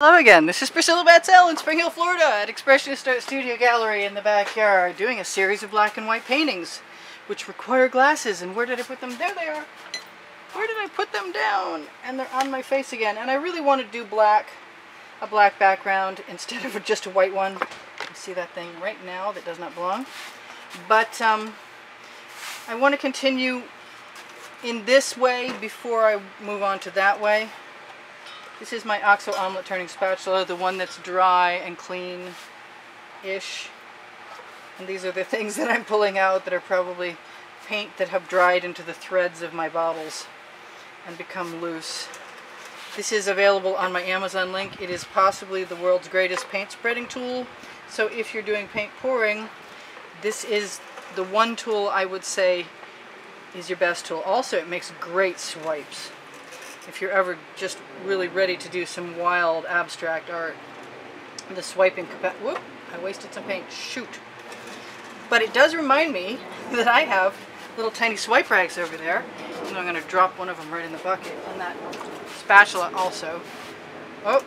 Hello again, this is Priscilla Batzell in Spring Hill, Florida at Expressionist Art Studio Gallery in the backyard doing a series of black and white paintings which require glasses and where did I put them? There they are! Where did I put them down? And they're on my face again and I really want to do black, a black background instead of just a white one. You see that thing right now that does not belong. But um, I want to continue in this way before I move on to that way. This is my OXO omelet turning spatula, the one that's dry and clean-ish. And these are the things that I'm pulling out that are probably paint that have dried into the threads of my bottles and become loose. This is available on my Amazon link. It is possibly the world's greatest paint spreading tool. So if you're doing paint pouring, this is the one tool I would say is your best tool. Also, it makes great swipes if you're ever just really ready to do some wild abstract art. The swiping capacity, whoop, I wasted some paint, shoot. But it does remind me that I have little tiny swipe rags over there. And I'm going to drop one of them right in the bucket. And that spatula also. Oh,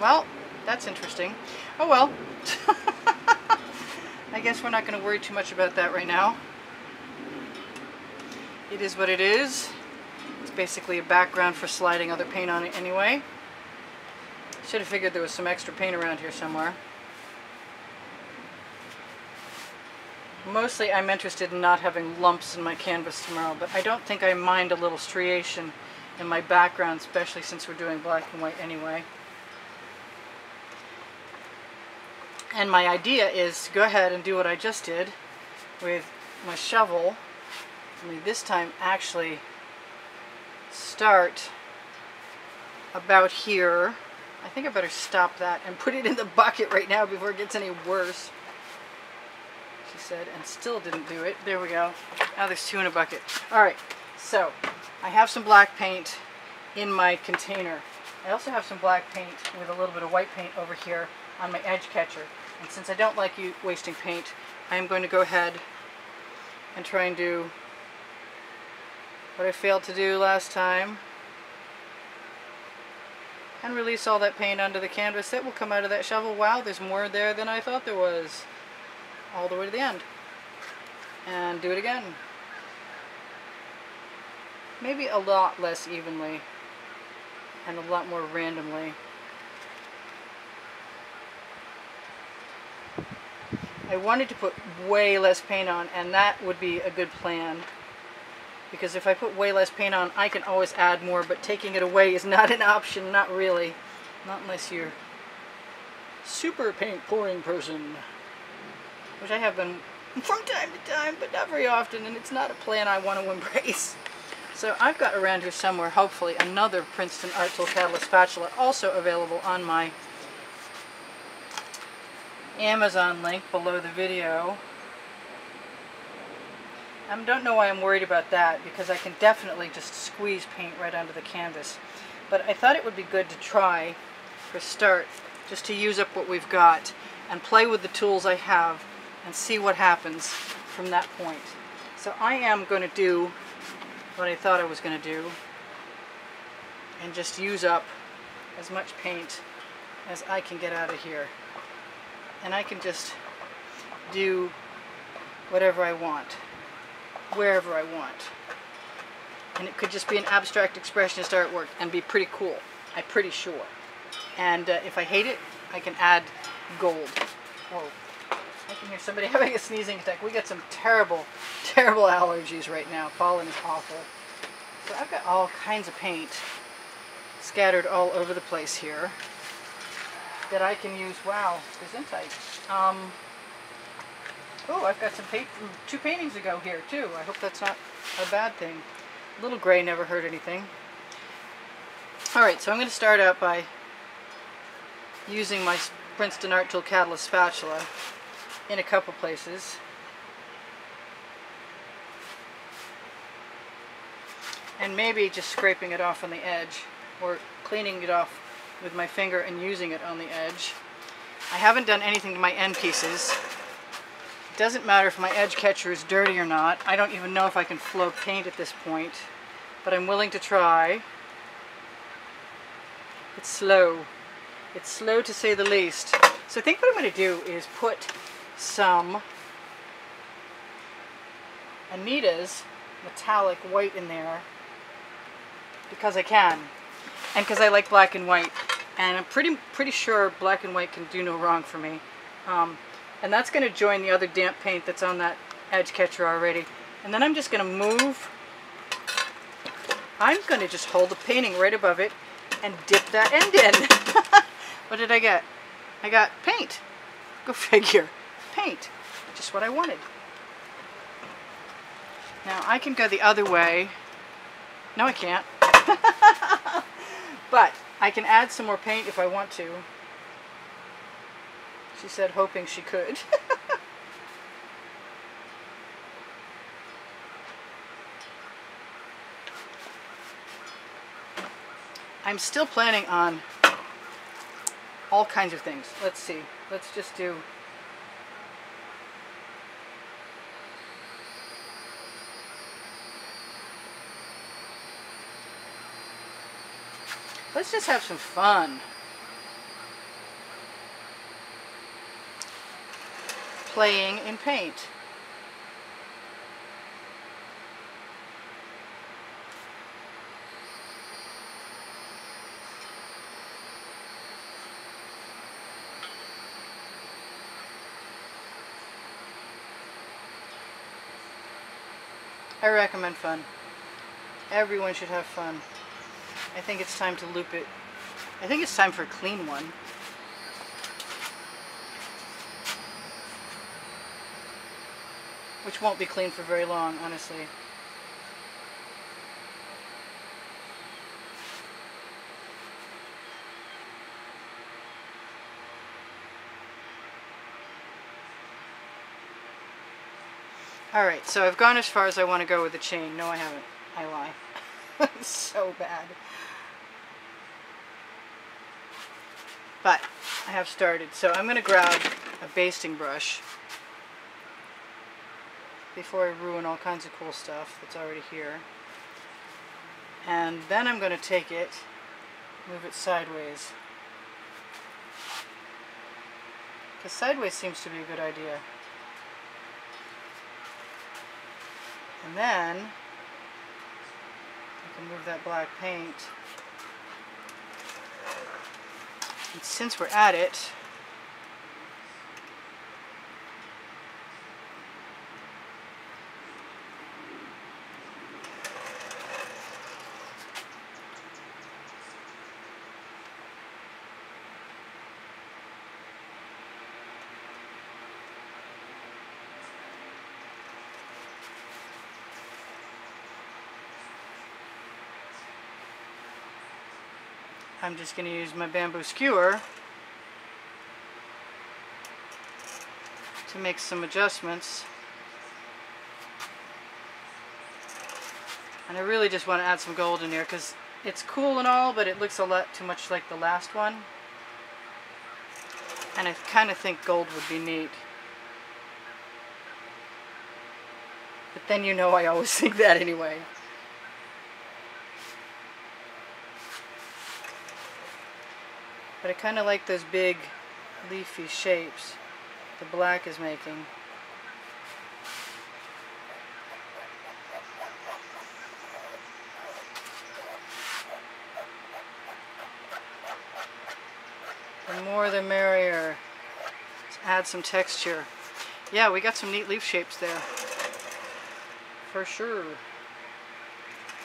well, that's interesting. Oh well. I guess we're not going to worry too much about that right now. It is what it is basically a background for sliding other paint on it anyway. Should have figured there was some extra paint around here somewhere. Mostly I'm interested in not having lumps in my canvas tomorrow, but I don't think I mind a little striation in my background, especially since we're doing black and white anyway. And my idea is to go ahead and do what I just did with my shovel, only this time actually start about here. I think I better stop that and put it in the bucket right now before it gets any worse. She said, and still didn't do it. There we go. Now there's two in a bucket. All right, so I have some black paint in my container. I also have some black paint with a little bit of white paint over here on my edge catcher. And since I don't like you wasting paint, I am going to go ahead and try and do what I failed to do last time and release all that paint onto the canvas that will come out of that shovel. Wow, there's more there than I thought there was. All the way to the end. And do it again. Maybe a lot less evenly and a lot more randomly. I wanted to put way less paint on and that would be a good plan because if I put way less paint on I can always add more but taking it away is not an option not really. Not unless you're super paint pouring person which I have been from time to time but not very often and it's not a plan I want to embrace. So I've got around here somewhere hopefully another Princeton Art Tool Catalyst spatula also available on my Amazon link below the video I don't know why I'm worried about that because I can definitely just squeeze paint right onto the canvas. But I thought it would be good to try for start just to use up what we've got and play with the tools I have and see what happens from that point. So I am going to do what I thought I was going to do and just use up as much paint as I can get out of here. And I can just do whatever I want wherever I want. And it could just be an abstract expressionist artwork and be pretty cool. I'm pretty sure. And uh, if I hate it, I can add gold. Whoa. I can hear somebody having a sneezing attack. We got some terrible, terrible allergies right now. Pollen is awful. So I've got all kinds of paint scattered all over the place here that I can use. Wow, gesundheit. Um, Oh, I've got some two paintings ago here too. I hope that's not a bad thing. Little gray never hurt anything. Alright, so I'm going to start out by using my Princeton Art Tool Catalyst spatula in a couple places. And maybe just scraping it off on the edge or cleaning it off with my finger and using it on the edge. I haven't done anything to my end pieces doesn't matter if my edge catcher is dirty or not. I don't even know if I can flow paint at this point, but I'm willing to try. It's slow. It's slow to say the least. So I think what I'm going to do is put some Anita's metallic white in there because I can and because I like black and white and I'm pretty pretty sure black and white can do no wrong for me um, and that's going to join the other damp paint that's on that edge catcher already and then I'm just going to move I'm going to just hold the painting right above it and dip that end in what did I get I got paint go figure paint just what I wanted now I can go the other way. No, I can't. but I can add some more paint if I want to. She said hoping she could. I'm still planning on all kinds of things. Let's see. Let's just do Let's just have some fun. Playing in paint. I recommend fun. Everyone should have fun. I think it's time to loop it. I think it's time for a clean one. Which won't be clean for very long, honestly. Alright, so I've gone as far as I want to go with the chain. No, I haven't. I lie. so bad. But I have started. So I'm going to grab a basting brush before I ruin all kinds of cool stuff that's already here. And then I'm going to take it, move it sideways. Because sideways seems to be a good idea. And then I can move that black paint And since we're at it, I'm just going to use my bamboo skewer to make some adjustments. And I really just want to add some gold in here because it's cool and all, but it looks a lot too much like the last one. And I kind of think gold would be neat. But then you know I always think that anyway. But I kind of like those big leafy shapes the black is making. The more the merrier. Let's add some texture. Yeah, we got some neat leaf shapes there. For sure.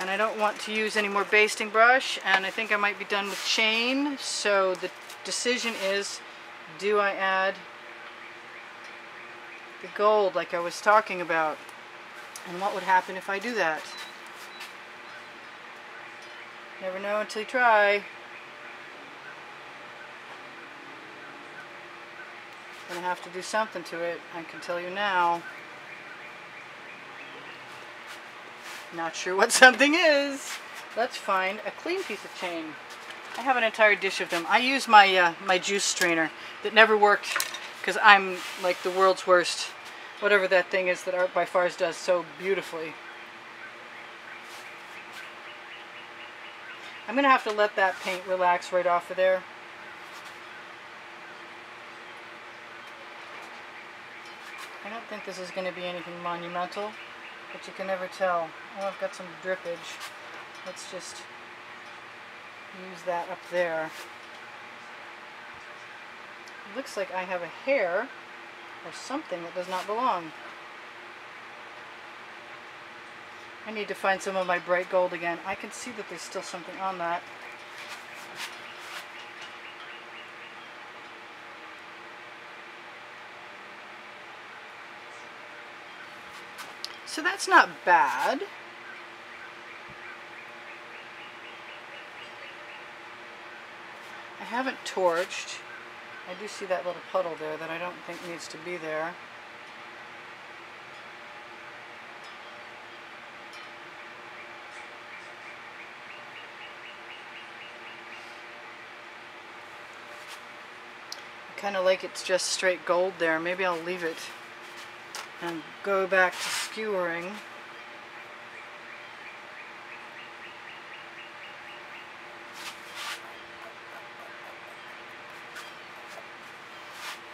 And I don't want to use any more basting brush, and I think I might be done with chain, so the decision is, do I add the gold like I was talking about? And what would happen if I do that? Never know until you try. Gonna have to do something to it, I can tell you now. Not sure what something is. Let's find a clean piece of chain. I have an entire dish of them. I use my, uh, my juice strainer that never worked because I'm like the world's worst. Whatever that thing is that Art by Fars does so beautifully. I'm going to have to let that paint relax right off of there. I don't think this is going to be anything monumental but you can never tell. Oh, I've got some drippage. Let's just use that up there. It looks like I have a hair or something that does not belong. I need to find some of my bright gold again. I can see that there's still something on that. So that's not bad. I haven't torched. I do see that little puddle there that I don't think needs to be there. kind of like it's just straight gold there. Maybe I'll leave it and go back to skewering.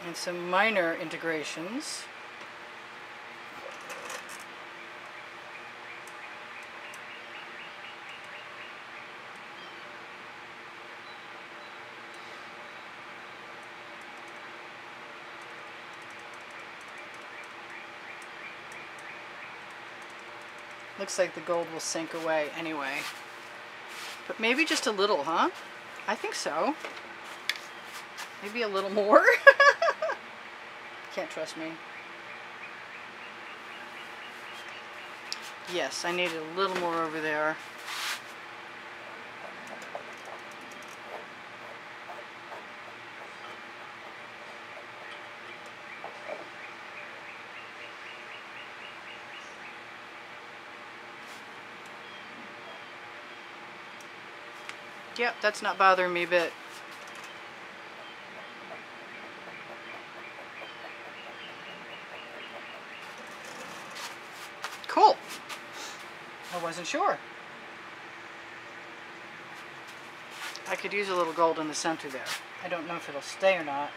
And some minor integrations. Looks like the gold will sink away anyway. But maybe just a little, huh? I think so. Maybe a little more. Can't trust me. Yes, I need a little more over there. Yep, that's not bothering me a bit. Cool. I wasn't sure. I could use a little gold in the center there. I don't know if it'll stay or not.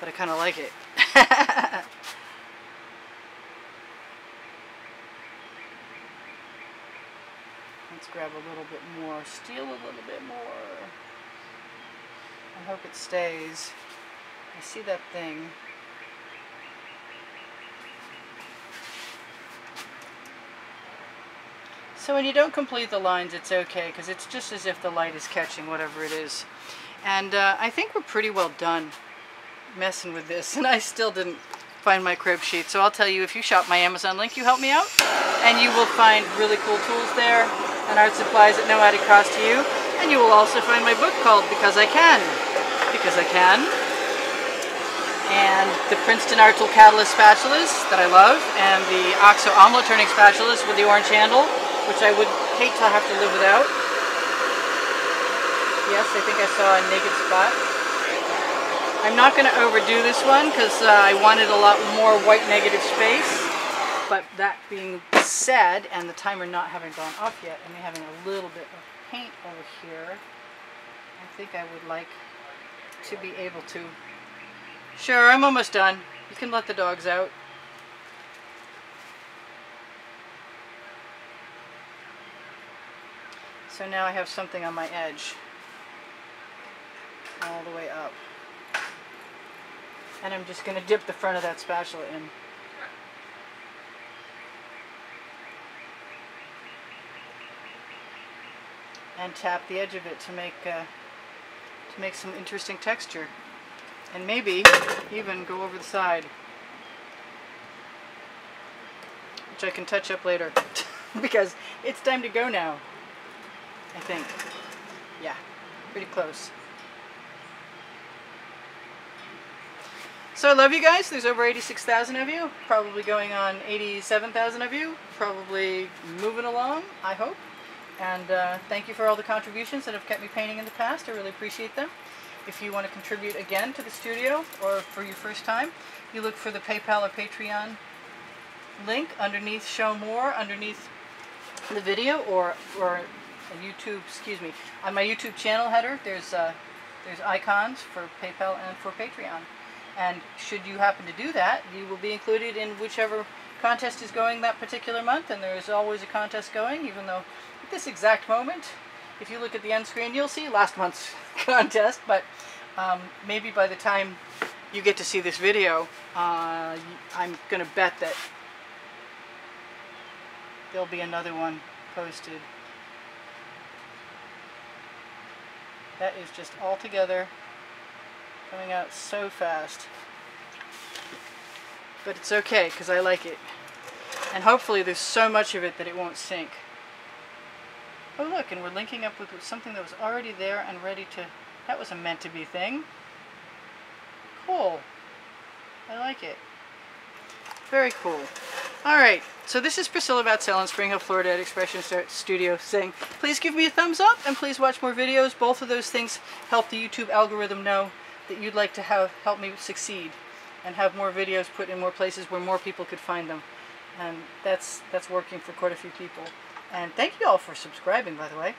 But I kind of like it. Let's grab a little bit more, steal a little bit more. I hope it stays. I see that thing. So when you don't complete the lines, it's okay, because it's just as if the light is catching whatever it is. And uh, I think we're pretty well done messing with this, and I still didn't find my crib sheet. So I'll tell you, if you shop my Amazon link, you help me out, and you will find really cool tools there and art supplies at no added cost to you. And you will also find my book called Because I Can. Because I Can. And the Princeton Art Tool Catalyst spatulas that I love, and the OXO omelet turning spatulas with the orange handle, which I would hate to have to live without. Yes, I think I saw a naked spot. I'm not going to overdo this one because uh, I wanted a lot more white negative space. But that being said, and the timer not having gone off yet, and me having a little bit of paint over here, I think I would like to be able to... Sure, I'm almost done. You can let the dogs out. So now I have something on my edge. All the way up. And I'm just going to dip the front of that spatula in. And tap the edge of it to make uh, to make some interesting texture and maybe even go over the side which I can touch up later because it's time to go now I think yeah pretty close So I love you guys. There's over 86,000 of you. Probably going on 87,000 of you. Probably moving along, I hope. And uh, thank you for all the contributions that have kept me painting in the past. I really appreciate them. If you want to contribute again to the studio or for your first time, you look for the PayPal or Patreon link underneath Show More, underneath the video, or, or YouTube, excuse me, on my YouTube channel header, there's, uh, there's icons for PayPal and for Patreon. And should you happen to do that, you will be included in whichever contest is going that particular month. And there is always a contest going, even though at this exact moment, if you look at the end screen, you'll see last month's contest. But um, maybe by the time you get to see this video, uh, I'm going to bet that there'll be another one posted. That is just all together coming out so fast. But it's okay because I like it. And hopefully there's so much of it that it won't sink. Oh look, and we're linking up with something that was already there and ready to... That was a meant to be thing. Cool. I like it. Very cool. Alright, so this is Priscilla Batzell in Spring Hill, Florida at Expression Studio saying, please give me a thumbs up and please watch more videos. Both of those things help the YouTube algorithm know that you'd like to have help me succeed and have more videos put in more places where more people could find them. And that's, that's working for quite a few people. And thank you all for subscribing, by the way.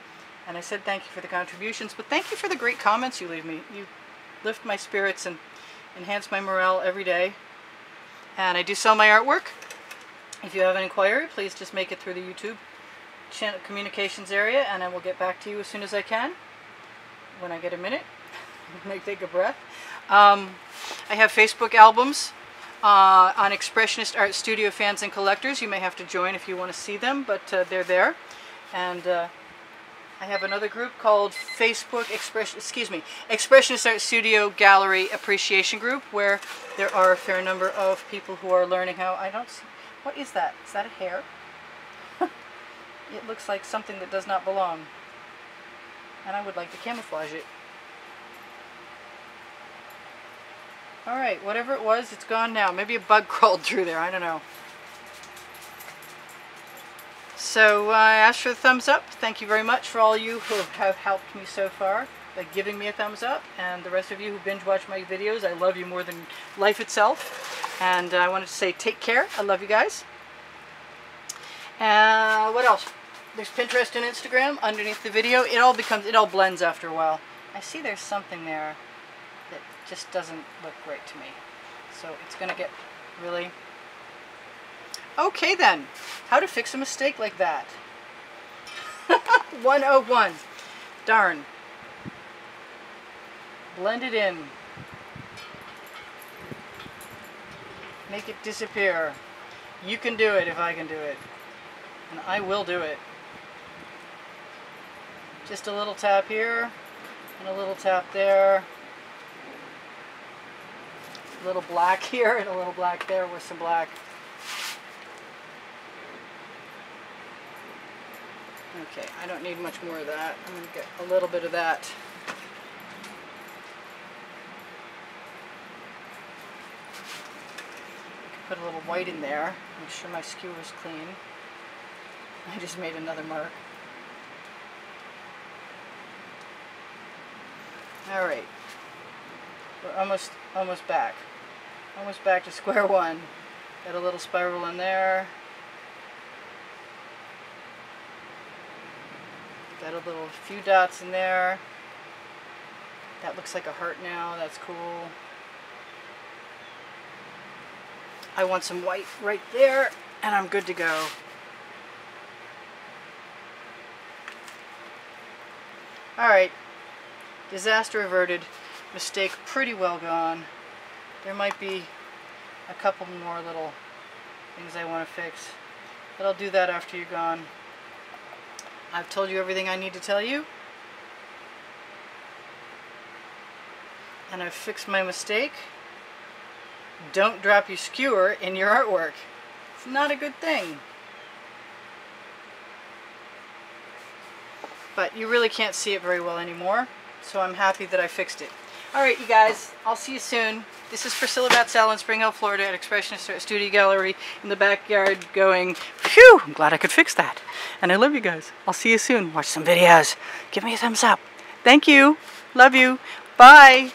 And I said thank you for the contributions, but thank you for the great comments you leave me. You lift my spirits and enhance my morale every day. And I do sell my artwork. If you have an inquiry, please just make it through the YouTube channel communications area and I will get back to you as soon as I can when I get a minute. Take a breath. Um, I have Facebook albums uh, on Expressionist Art Studio fans and collectors. You may have to join if you want to see them, but uh, they're there. And uh, I have another group called Facebook Expression, excuse me, Expressionist Art Studio Gallery Appreciation Group, where there are a fair number of people who are learning how I don't see what is that? Is that a hair? it looks like something that does not belong. And I would like to camouflage it. Alright, whatever it was, it's gone now. Maybe a bug crawled through there, I don't know. So uh, I ask for a thumbs up. Thank you very much for all you who have helped me so far by giving me a thumbs up. And the rest of you who binge watch my videos, I love you more than life itself. And uh, I wanted to say take care. I love you guys. Uh, what else? There's Pinterest and Instagram underneath the video. It all becomes, it all blends after a while. I see there's something there just doesn't look great to me. So it's going to get really... Okay then, how to fix a mistake like that. 101. Darn. Blend it in. Make it disappear. You can do it if I can do it. And I will do it. Just a little tap here, and a little tap there. A little black here, and a little black there with some black. Okay, I don't need much more of that. I'm going to get a little bit of that. Put a little white in there. Make sure my skewer is clean. I just made another mark. Alright. We're almost almost back. Almost back to square one. Got a little spiral in there. Got a little few dots in there. That looks like a heart now. That's cool. I want some white right there, and I'm good to go. Alright, disaster averted, mistake pretty well gone. There might be a couple more little things I want to fix, but I'll do that after you're gone. I've told you everything I need to tell you. And I've fixed my mistake don't drop your skewer in your artwork. It's not a good thing. But you really can't see it very well anymore, so I'm happy that I fixed it. Alright, you guys, I'll see you soon. This is Priscilla Batzell in Spring Hill, Florida at Expressionist Studio Gallery in the backyard going, phew, I'm glad I could fix that. And I love you guys. I'll see you soon. Watch some videos. Give me a thumbs up. Thank you. Love you. Bye.